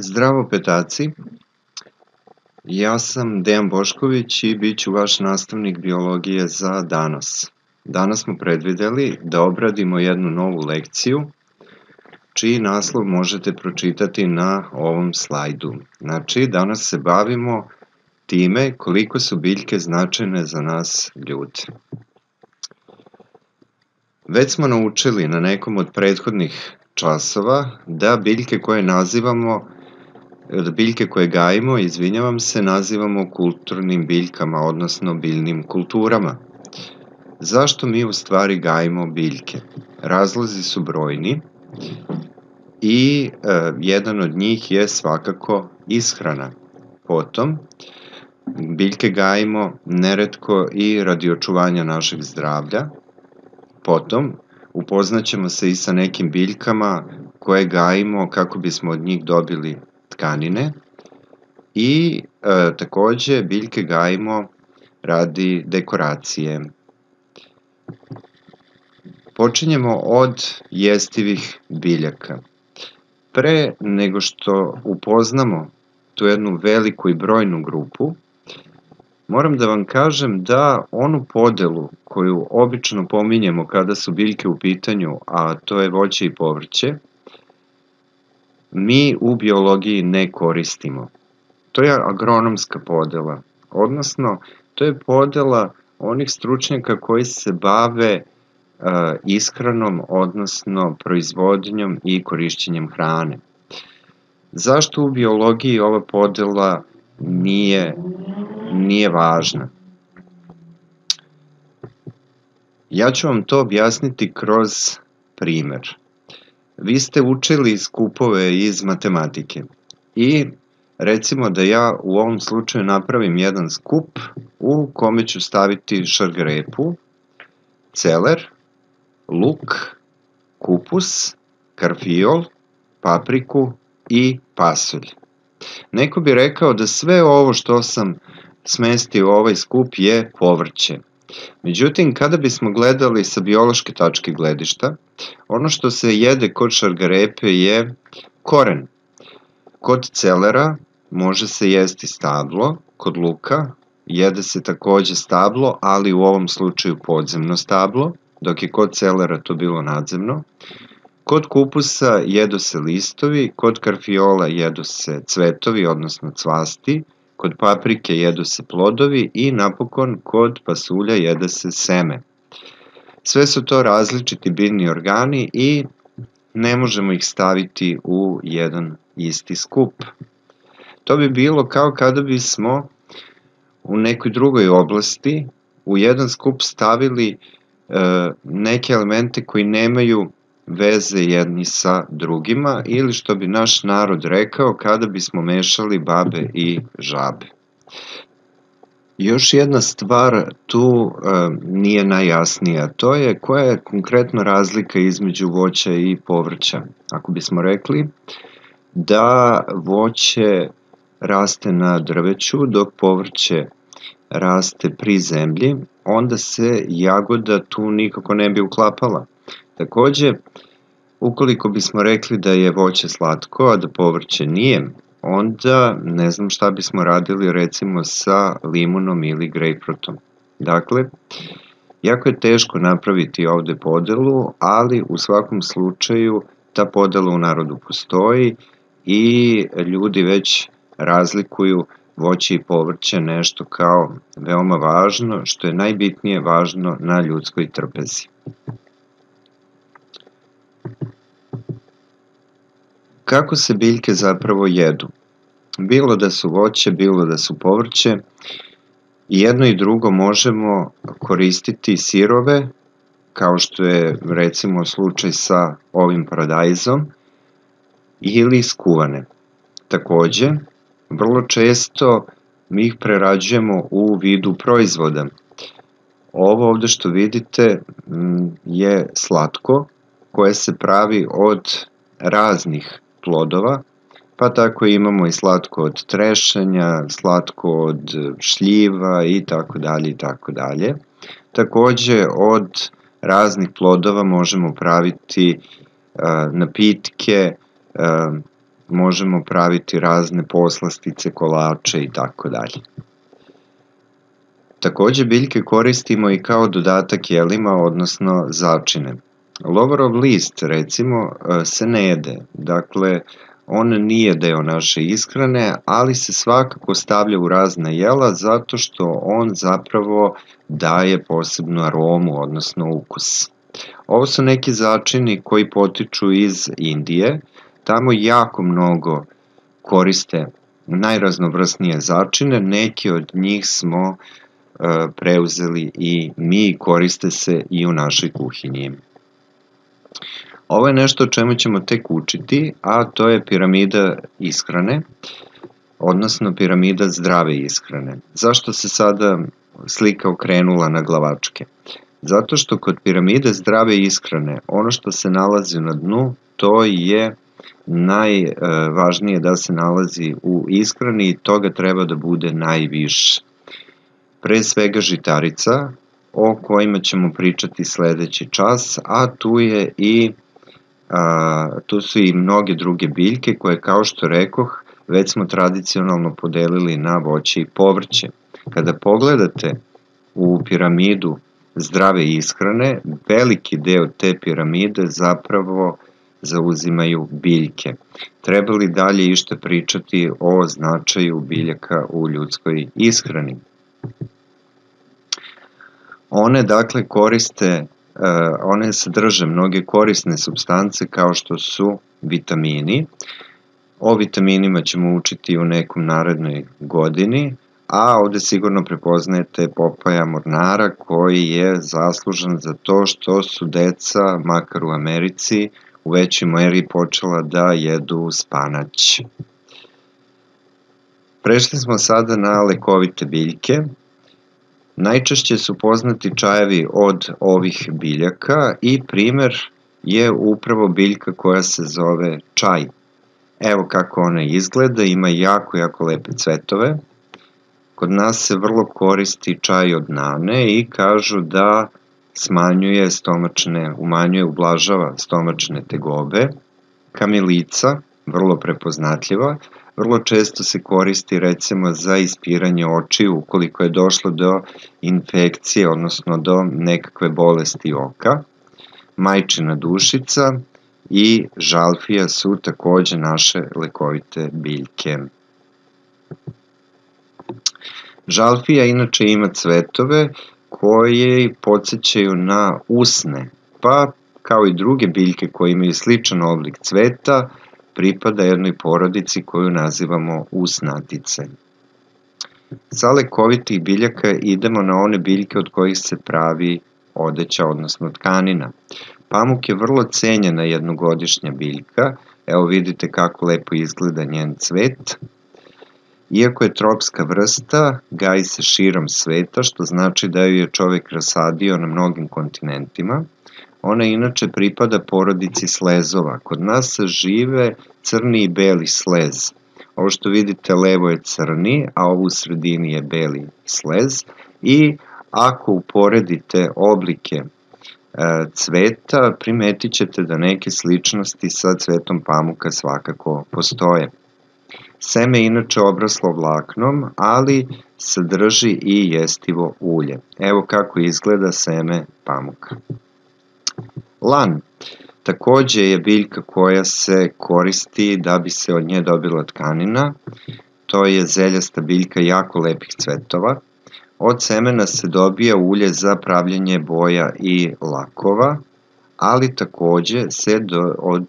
Zdravo petaci, ja sam Dejan Bošković i bit ću vaš nastavnik biologije za danas. Danas smo predvideli da obradimo jednu novu lekciju, čiji naslov možete pročitati na ovom slajdu. Znači, danas se bavimo time koliko su biljke značajne za nas ljude. Već smo naučili na nekom od prethodnih časova da biljke koje nazivamo biljke koje gajimo, izvinjavam se, nazivamo kulturnim biljkama, odnosno biljnim kulturama. Zašto mi u stvari gajimo biljke? Razlozi su brojni i e, jedan od njih je svakako ishrana. Potom, biljke gajimo neretko i radi očuvanja našeg zdravlja. Potom, upoznaćemo se i sa nekim biljkama koje gajimo kako bismo od njih dobili tkanine i e, takođe biljke gajimo radi dekoracije. Počinjemo od jestivih biljaka. Pre nego što upoznamo tu jednu veliku i brojnu grupu, moram da vam kažem da onu podelu koju obično pominjemo kada su biljke u pitanju, a to je voće i povrće, mi u biologiji ne koristimo. To je agronomska podela, odnosno to je podela onih stručnjaka koji se bave e, ishranom, odnosno proizvodnjom i korišćenjem hrane. Zašto u biologiji ova podela nije, nije važna? Ja ću vam to objasniti kroz primer vi ste učili skupove iz matematike i recimo da ja u ovom slučaju napravim jedan skup u kome ću staviti šargrepu, celer, luk, kupus, karfiol, papriku i pasulj. Neko bi rekao da sve ovo što sam smestio u ovaj skup je povrće. Međutim, kada bismo gledali sa biološke tačke gledišta, ono što se jede kod šargarepe je koren. Kod celera može se jesti stablo, kod luka jede se takođe stablo, ali u ovom slučaju podzemno stablo, dok je kod celera to bilo nadzemno. Kod kupusa jedu se listovi, kod karfiola jedu se cvetovi, odnosno cvasti, kod paprike jedu se plodovi i napokon kod pasulja jede se seme. Sve su to različiti biljni organi i ne možemo ih staviti u jedan isti skup. To bi bilo kao kada bismo u nekoj drugoj oblasti u jedan skup stavili e, neke elemente koji nemaju veze jedni sa drugima ili što bi naš narod rekao kada bismo mešali babe i žabe. Još jedna stvar tu e, nije najjasnija, to je koja je konkretno razlika između voća i povrća. Ako bismo rekli da voće raste na drveću dok povrće raste pri zemlji, onda se jagoda tu nikako ne bi uklapala. Takođe, ukoliko bismo rekli da je voće slatko, a da povrće nije, onda ne znam šta bismo radili recimo sa limunom ili grejpfrutom. Dakle, jako je teško napraviti ovde podelu, ali u svakom slučaju ta podela u narodu postoji i ljudi već razlikuju voće i povrće nešto kao veoma važno, što je najbitnije važno na ljudskoj trpezi. Kako se biljke zapravo jedu? Bilo da su voće, bilo da su povrće, jedno i drugo možemo koristiti sirove, kao što je recimo slučaj sa ovim paradajzom, ili skuvane. Takođe, vrlo često mi ih prerađujemo u vidu proizvoda. Ovo ovde što vidite mm, je slatko koje se pravi od raznih plodova, pa tako imamo i slatko od trešanja, slatko od šljiva i tako dalje i tako dalje. Takođe od raznih plodova možemo praviti napitke možemo praviti razne poslastice, kolače i tako dalje. Takođe biljke koristimo i kao dodatak jelima, odnosno začine. Lovorov list, recimo, e, se ne jede, dakle, on nije deo naše ishrane, ali se svakako stavlja u razne jela zato što on zapravo daje posebnu aromu, odnosno ukus. Ovo su neki začini koji potiču iz Indije, tamo jako mnogo koriste najraznovrsnije začine, neki od njih smo e, preuzeli i mi koriste se i u našoj kuhinji. Ovo je nešto o čemu ćemo tek učiti, a to je piramida ishrane, odnosno piramida zdrave ishrane. Zašto se sada slika okrenula na glavačke? Zato što kod piramide zdrave ishrane, ono što se nalazi na dnu, to je najvažnije da se nalazi u ishrani i toga treba da bude najviše. Pre svega žitarica, o kojima ćemo pričati sledeći čas, a tu je i a, tu su i mnoge druge biljke koje kao što rekoh već smo tradicionalno podelili na voće i povrće. Kada pogledate u piramidu zdrave ishrane, veliki deo te piramide zapravo zauzimaju biljke. Treba li dalje ište pričati o značaju biljaka u ljudskoj ishrani? One dakle koriste Eh, one sadrže mnoge korisne substance kao što su vitamini. O vitaminima ćemo učiti u nekom narednoj godini, a ovde sigurno prepoznajete Popaja Mornara koji je zaslužan za to što su deca, makar u Americi, u većoj meri počela da jedu spanać. Prešli smo sada na lekovite biljke. Najčešće su poznati čajevi od ovih biljaka i primer je upravo biljka koja se zove čaj. Evo kako ona izgleda, ima jako, jako lepe cvetove. Kod nas se vrlo koristi čaj od nane i kažu da smanjuje stomačne, umanjuje, ublažava stomačne tegobe. Kamilica, vrlo prepoznatljiva, vrlo često se koristi recimo za ispiranje očiju ukoliko je došlo do infekcije, odnosno do nekakve bolesti oka. Majčina dušica i žalfija su takođe naše lekovite biljke. Žalfija inače ima cvetove koje podsjećaju na usne, pa kao i druge biljke koje imaju sličan oblik cveta, pripada jednoj porodici koju nazivamo usnatice. Sa lekovitih biljaka idemo na one biljke od kojih se pravi odeća, odnosno tkanina. Pamuk je vrlo cenjena jednogodišnja biljka, evo vidite kako lepo izgleda njen cvet. Iako je tropska vrsta, gaji se širom sveta, što znači da ju je čovek rasadio na mnogim kontinentima – Ona inače pripada porodici slezova. Kod nas žive crni i beli slez. Ovo što vidite levo je crni, a ovo u sredini je beli slez. I ako uporedite oblike e, cveta, primetit ćete da neke sličnosti sa cvetom pamuka svakako postoje. Seme je inače obraslo vlaknom, ali sadrži i jestivo ulje. Evo kako izgleda seme pamuka. Lan takođe je biljka koja se koristi da bi se od nje dobila tkanina. To je zeljasta biljka jako lepih cvetova. Od semena se dobija ulje za pravljanje boja i lakova, ali takođe se do, od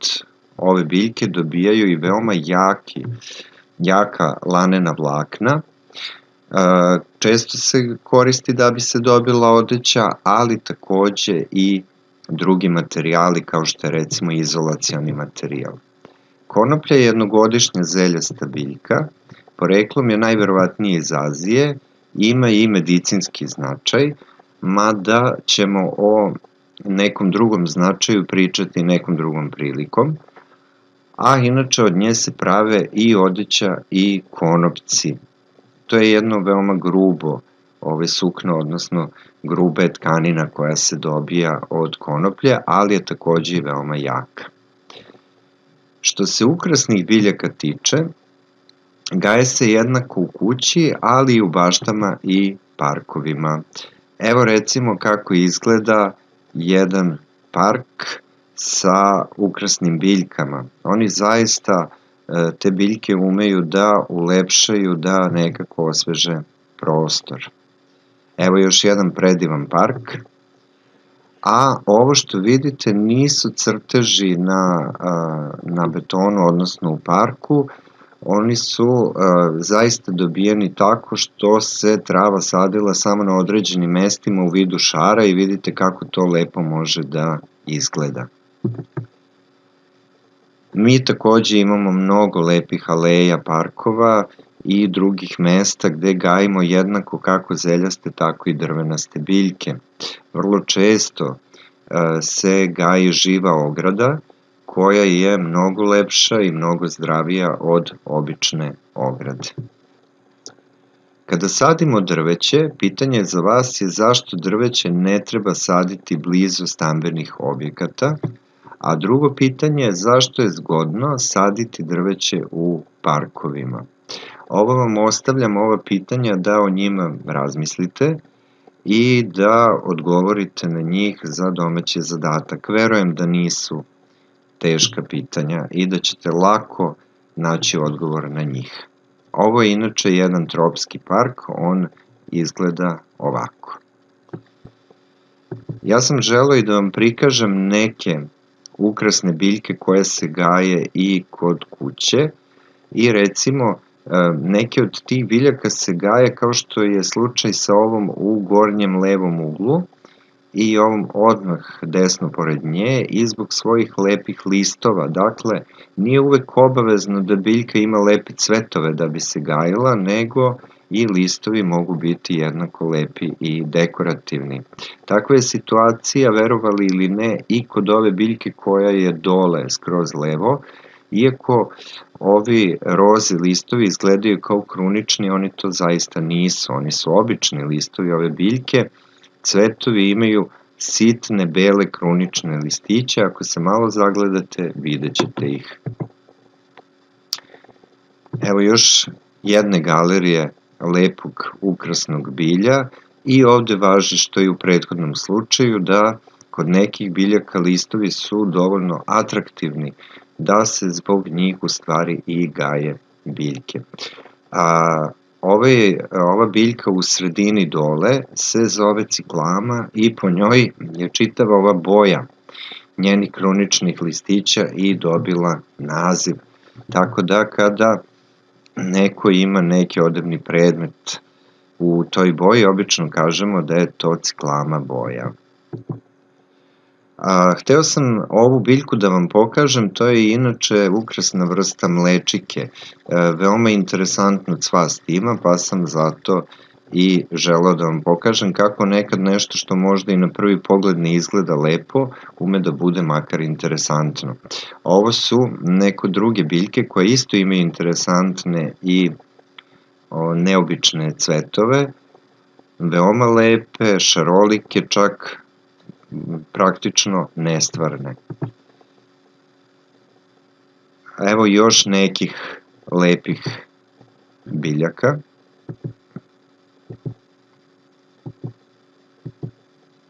ove biljke dobijaju i veoma jaki, jaka lanena vlakna. Često se koristi da bi se dobila odeća, ali takođe i drugi materijali kao što je recimo izolacioni materijal. Konoplja je jednogodišnja zeljasta biljka, poreklom je najverovatnije iz Azije, ima i medicinski značaj, mada ćemo o nekom drugom značaju pričati nekom drugom prilikom, a inače od nje se prave i odeća i konopci. To je jedno veoma grubo ove sukno, odnosno grube tkanina koja se dobija od konoplje, ali je takođe i veoma jaka. Što se ukrasnih biljaka tiče, gaje se jednako u kući, ali i u baštama i parkovima. Evo recimo kako izgleda jedan park sa ukrasnim biljkama. Oni zaista e, te biljke umeju da ulepšaju, da nekako osveže prostor. Evo još jedan predivan park. A ovo što vidite nisu crteži na, na betonu, odnosno u parku, oni su zaista dobijeni tako što se trava sadila samo na određenim mestima u vidu šara i vidite kako to lepo može da izgleda. Mi takođe imamo mnogo lepih aleja, parkova i drugih mesta gde gajimo jednako kako zeljaste, tako i drvenaste biljke. Vrlo često e, se gaji živa ograda koja je mnogo lepša i mnogo zdravija od obične ograde. Kada sadimo drveće, pitanje za vas je zašto drveće ne treba saditi blizu stambenih objekata, a drugo pitanje je zašto je zgodno saditi drveće u parkovima. Ovo vam ostavljam ova pitanja da o njima razmislite i da odgovorite na njih za domaći zadatak. Verujem da nisu teška pitanja i da ćete lako naći odgovor na njih. Ovo je inače jedan tropski park, on izgleda ovako. Ja sam želeo i da vam prikažem neke ukrasne biljke koje se gaje i kod kuće i recimo neke od tih biljaka se gaje kao što je slučaj sa ovom u gornjem levom uglu i ovom odmah desno pored nje i zbog svojih lepih listova. Dakle, nije uvek obavezno da biljka ima lepe cvetove da bi se gajila, nego i listovi mogu biti jednako lepi i dekorativni. Takva je situacija, verovali ili ne, i kod ove biljke koja je dole skroz levo, iako ovi rozi listovi izgledaju kao krunični, oni to zaista nisu, oni su obični listovi ove biljke, cvetovi imaju sitne bele krunične listiće, ako se malo zagledate vidjet ćete ih. Evo još jedne galerije lepog ukrasnog bilja. I ovde važi što i u prethodnom slučaju da kod nekih biljaka listovi su dovoljno atraktivni da se zbog njih u stvari i gaje biljke. A, ove, ova biljka u sredini dole se zove ciklama i po njoj je čitava ova boja njenih kroničnih listića i dobila naziv. Tako da kada neko ima neki odebni predmet u toj boji, obično kažemo da je to ciklama boja. A, hteo sam ovu biljku da vam pokažem, to je inače ukrasna vrsta mlečike. E, veoma interesantno cvast ima, pa sam zato i želeo da vam pokažem kako nekad nešto što možda i na prvi pogled ne izgleda lepo, ume da bude makar interesantno. Ovo su neko druge biljke koje isto imaju interesantne i o, neobične cvetove, veoma lepe, šarolike, čak praktično nestvarne. Evo još nekih lepih biljaka.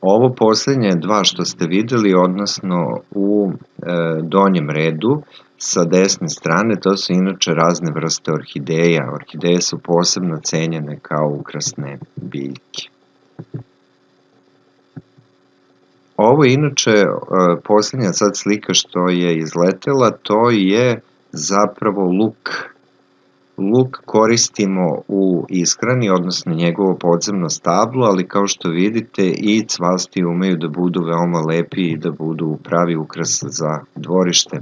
Ovo poslednje dva što ste videli, odnosno u e, donjem redu, sa desne strane, to su inače razne vrste orhideja. Orhideje su posebno cenjene kao ukrasne biljke. Ovo je inače e, posljednja sad slika što je izletela, to je zapravo luk. Luk koristimo u ishrani, odnosno njegovo podzemno stablo, ali kao što vidite i cvasti umeju da budu veoma lepi i da budu pravi ukras za dvorište.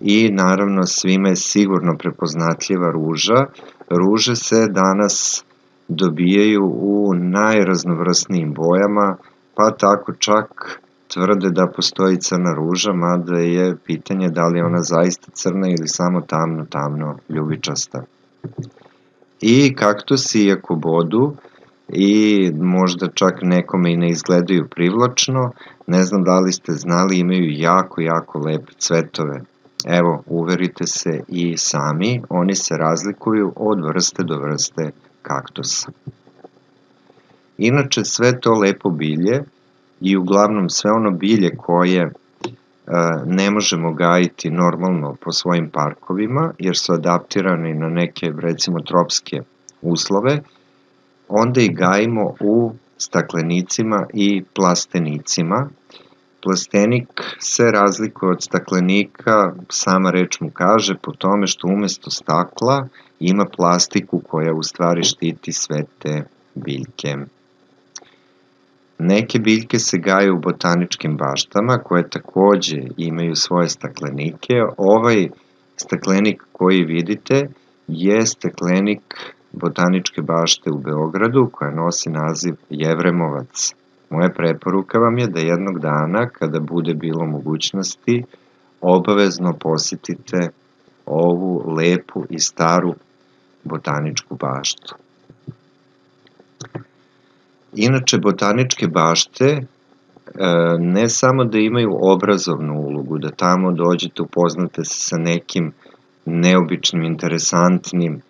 I naravno svime je sigurno prepoznatljiva ruža. Ruže se danas dobijaju u najraznovrsnijim bojama, pa tako čak tvrde da postoji crna ruža, mada je pitanje da li je ona zaista crna ili samo tamno, tamno, ljubičasta. I kaktusi, iako bodu, i možda čak nekome i ne izgledaju privlačno. Ne znam da li ste znali, imaju jako, jako lepe cvetove. Evo, uverite se i sami, oni se razlikuju od vrste do vrste kaktusa. Inače, sve to lepo bilje i uglavnom sve ono bilje koje e, ne možemo gajiti normalno po svojim parkovima, jer su adaptirani na neke, recimo, tropske uslove, onda ih gajimo u staklenicima i plastenicima. Plastenik se razlikuje od staklenika, sama reč mu kaže, po tome što umesto stakla ima plastiku koja u stvari štiti sve te biljke. Neke biljke se gaju u botaničkim baštama koje takođe imaju svoje staklenike. Ovaj staklenik koji vidite je staklenik botaničke bašte u Beogradu koja nosi naziv Jevremovac. Moja preporuka vam je da jednog dana kada bude bilo mogućnosti obavezno posetite ovu lepu i staru botaničku baštu. Inače, botaničke bašte e, ne samo da imaju obrazovnu ulogu, da tamo dođete, upoznate se sa nekim neobičnim, interesantnim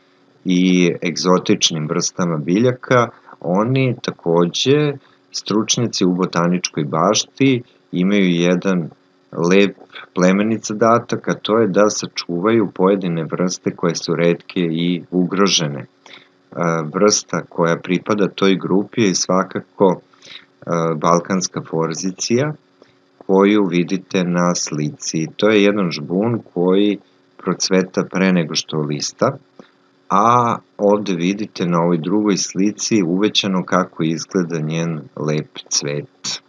i egzotičnim vrstama biljaka, oni takođe, stručnjaci u botaničkoj bašti, imaju jedan lep plemenit zadatak, a to je da sačuvaju pojedine vrste koje su redke i ugrožene vrsta koja pripada toj grupi je svakako balkanska forzicija koju vidite na slici. To je jedan žbun koji procveta pre nego što lista, a ovde vidite na ovoj drugoj slici uvećano kako izgleda njen lep cvet.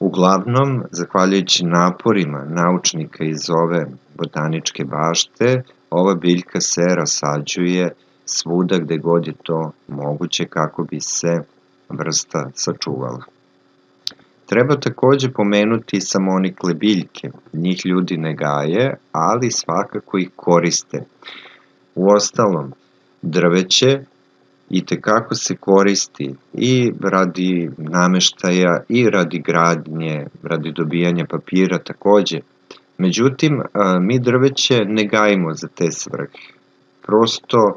Uglavnom, zahvaljujući naporima naučnika iz ove botaničke bašte, ova biljka se rasađuje svuda gde god je to moguće kako bi se vrsta sačuvala. Treba takođe pomenuti samonikle biljke. Njih ljudi ne gaje, ali svakako ih koriste. U ostalom, drveće i tekako se koristi i radi nameštaja i radi gradnje, radi dobijanja papira takođe. Međutim, mi drveće ne gajimo za te svrhe. Prosto,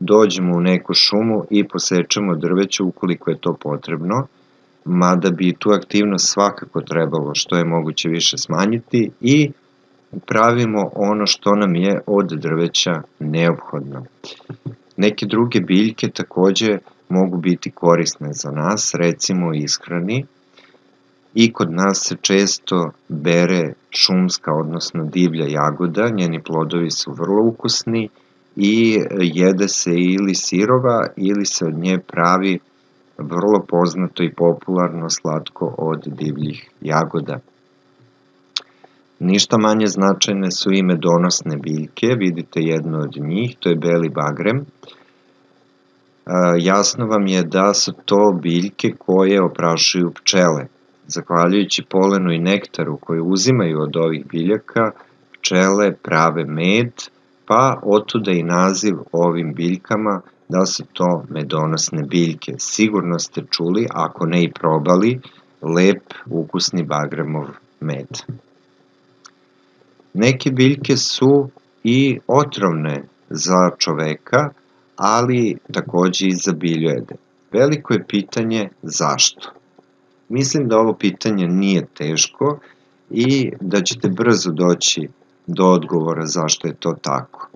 dođemo u neku šumu i posečemo drveće ukoliko je to potrebno, mada bi tu aktivnost svakako trebalo što je moguće više smanjiti i pravimo ono što nam je od drveća neophodno. Neke druge biljke takođe mogu biti korisne za nas, recimo ishrani, i kod nas se često bere šumska, odnosno divlja jagoda, njeni plodovi su vrlo ukusni jede se ili sirova ili se od nje pravi vrlo poznato i popularno slatko od divljih jagoda. Ništa manje značajne su i medonosne biljke, vidite jednu od njih, to je beli bagrem. Jasno vam je da su to biljke koje oprašuju pčele. Zahvaljujući polenu i nektaru koje uzimaju od ovih biljaka, pčele prave med, pa otuda i naziv ovim biljkama da su to medonosne biljke. Sigurno ste čuli, ako ne i probali, lep ukusni bagremov med. Neke biljke su i otrovne za čoveka, ali takođe i za biljojede. Veliko je pitanje zašto. Mislim da ovo pitanje nije teško i da ćete brzo doći do odgovora zašto je to tako.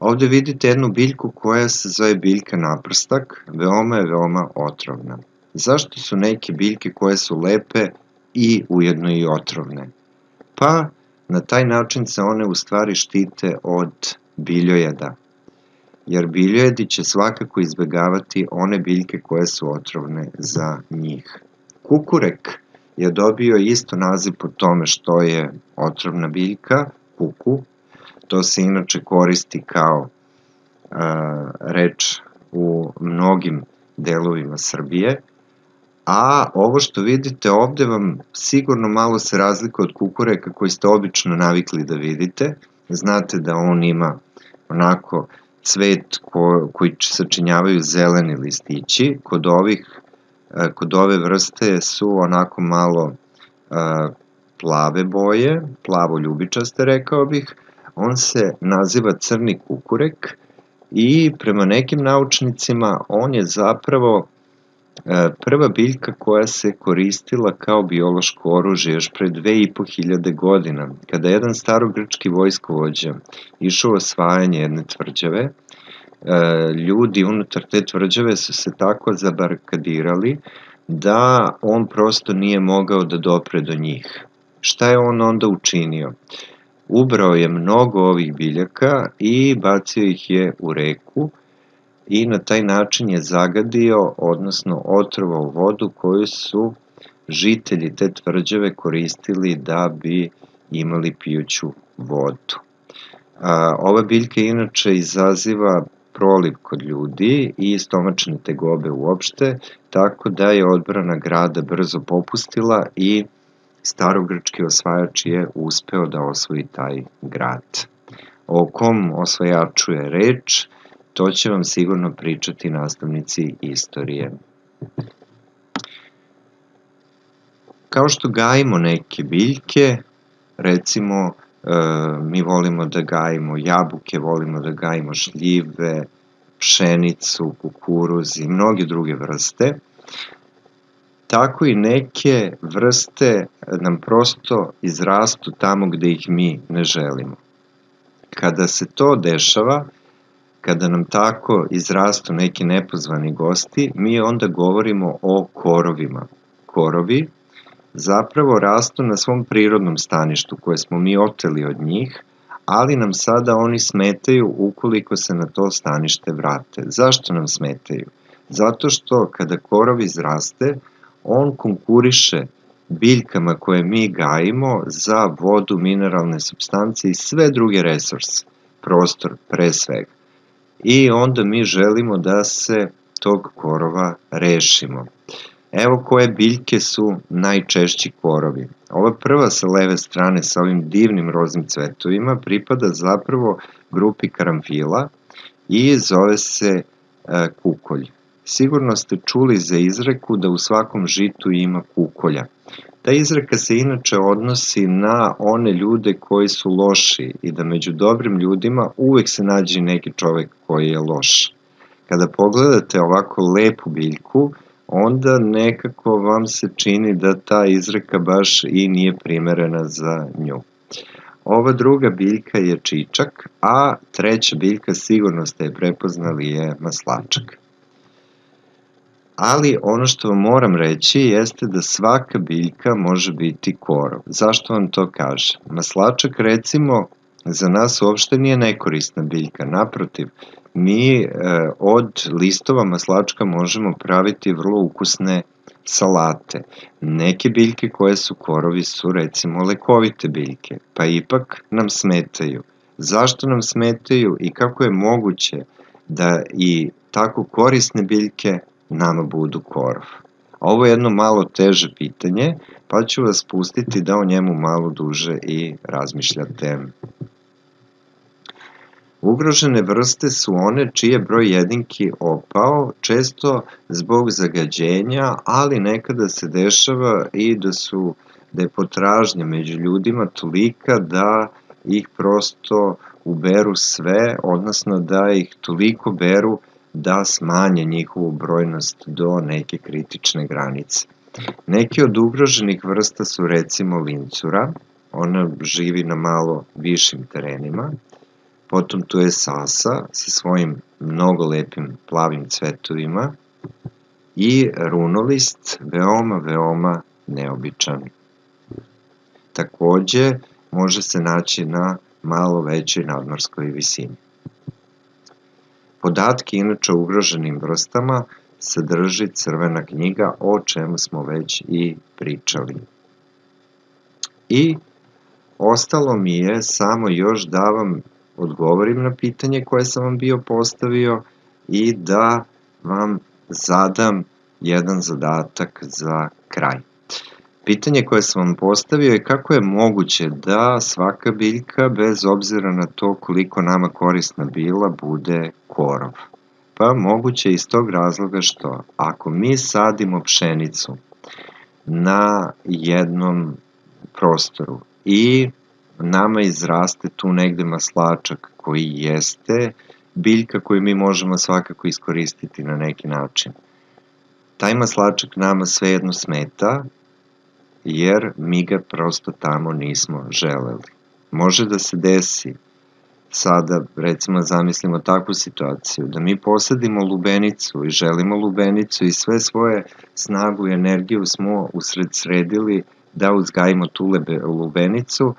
Ovde vidite jednu biljku koja se zove biljka naprstak, veoma je veoma otrovna. Zašto su neke biljke koje su lepe i ujedno i otrovne? Pa, na taj način se one u stvari štite od biljojeda. Jer biljojedi će svakako izbegavati one biljke koje su otrovne za njih. Kukurek je dobio isto naziv po tome što je otrovna biljka, kuku, To se inače koristi kao a, reč u mnogim delovima Srbije. A ovo što vidite ovde vam sigurno malo se razlikuje od kukureka koji ste obično navikli da vidite. Znate da on ima onako cvet ko, koji sačinjavaju zeleni listići. Kod ovih kod ove vrste su onako malo plave boje, plavo ljubičaste rekao bih. On se naziva crni kukurek i prema nekim naučnicima on je zapravo E, prva biljka koja se koristila kao biološko oružje još pre 2500 godina, kada je jedan starogrčki vojskovođa išao osvajanje jedne tvrđave, e, ljudi unutar te tvrđave su se tako zabarkadirali da on prosto nije mogao da dopre do njih. Šta je on onda učinio? Ubrao je mnogo ovih biljaka i bacio ih je u reku, i na taj način je zagadio, odnosno otrovao vodu koju su žitelji te tvrđave koristili da bi imali pijuću vodu. Ova biljka inače izaziva proliv kod ljudi i stomačne tegobe uopšte, tako da je odbrana grada brzo popustila i starogrčki osvajač je uspeo da osvoji taj grad. O kom osvajaču je reč? To će vam sigurno pričati nastavnici istorije. Kao što gajimo neke biljke, recimo e, mi volimo da gajimo jabuke, volimo da gajimo šljive, pšenicu, kukuruz i mnoge druge vrste, tako i neke vrste nam prosto izrastu tamo gde ih mi ne želimo. Kada se to dešava, kada nam tako izrastu neki nepozvani gosti, mi onda govorimo o korovima. Korovi zapravo rastu na svom prirodnom staništu koje smo mi oteli od njih, ali nam sada oni smetaju ukoliko se na to stanište vrate. Zašto nam smetaju? Zato što kada korov izraste, on konkuriše biljkama koje mi gajimo za vodu, mineralne substancije i sve druge resurse, prostor pre svega i onda mi želimo da se tog korova rešimo. Evo koje biljke su najčešći korovi. Ova prva sa leve strane sa ovim divnim roznim cvetovima pripada zapravo grupi karamfila i zove se e, kukolj. Sigurno ste čuli za izreku da u svakom žitu ima kukolja. Ta izreka se inače odnosi na one ljude koji su loši i da među dobrim ljudima uvek se nađe neki čovek koji je loš. Kada pogledate ovako lepu biljku, onda nekako vam se čini da ta izreka baš i nije primerena za nju. Ova druga biljka je čičak, a treća biljka sigurno ste je prepoznali je maslačak ali ono što vam moram reći jeste da svaka biljka može biti korov. Zašto vam to kaže? Maslačak recimo za nas uopšte nije nekorisna biljka, naprotiv, mi e, od listova maslačka možemo praviti vrlo ukusne salate. Neke biljke koje su korovi su recimo lekovite biljke, pa ipak nam smetaju. Zašto nam smetaju i kako je moguće da i tako korisne biljke nama budu korov. Ovo je jedno malo teže pitanje, pa ću vas pustiti da o njemu malo duže i razmišljate. Ugrožene vrste su one čije broj jedinki opao, često zbog zagađenja, ali nekada se dešava i da su da je potražnja među ljudima tolika da ih prosto uberu sve, odnosno da ih toliko beru da smanje njihovu brojnost do neke kritične granice. Neki od ugroženih vrsta su recimo lincura, ona živi na malo višim terenima, potom tu je sasa sa svojim mnogo lepim plavim cvetovima i runolist, veoma, veoma neobičan. Takođe, može se naći na malo većoj nadmorskoj visini. Podatke inače ugroženim vrstama sadrži crvena knjiga o čemu smo već i pričali. I ostalo mi je samo još da vam odgovorim na pitanje koje sam vam bio postavio i da vam zadam jedan zadatak za kraj. Pitanje koje sam vam postavio je kako je moguće da svaka biljka, bez obzira na to koliko nama korisna bila, bude korov. Pa moguće iz tog razloga što ako mi sadimo pšenicu na jednom prostoru i nama izraste tu negde maslačak koji jeste biljka koju mi možemo svakako iskoristiti na neki način. Taj maslačak nama svejedno smeta jer mi ga prosto tamo nismo želeli. Može da se desi, sada recimo zamislimo takvu situaciju, da mi posadimo lubenicu i želimo lubenicu i sve svoje snagu i energiju smo usred sredili da uzgajimo tu lubenicu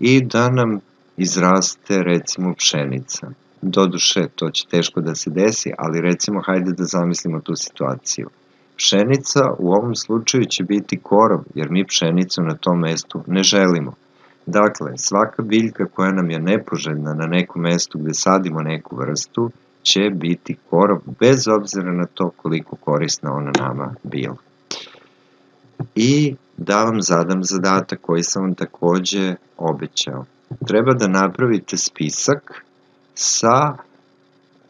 i da nam izraste recimo pšenica. Doduše, to će teško da se desi, ali recimo hajde da zamislimo tu situaciju. Pšenica u ovom slučaju će biti korov, jer mi pšenicu na tom mestu ne želimo. Dakle, svaka biljka koja nam je nepoželjna na nekom mestu gde sadimo neku vrstu, će biti korov, bez obzira na to koliko korisna ona nama bila. I da vam zadam zadatak koji sam vam takođe obećao. Treba da napravite spisak sa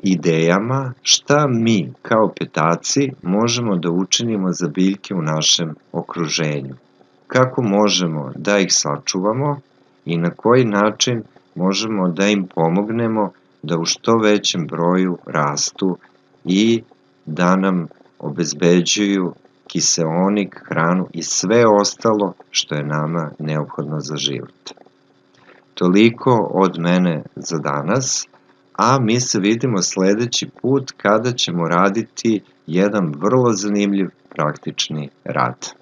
idejama šta mi kao petaci možemo da učinimo za biljke u našem okruženju. Kako možemo da ih sačuvamo i na koji način možemo da im pomognemo da u što većem broju rastu i da nam obezbeđuju kiseonik, hranu i sve ostalo što je nama neophodno za život. Toliko od mene za danas a mi se vidimo sledeći put kada ćemo raditi jedan vrlo zanimljiv praktični rad.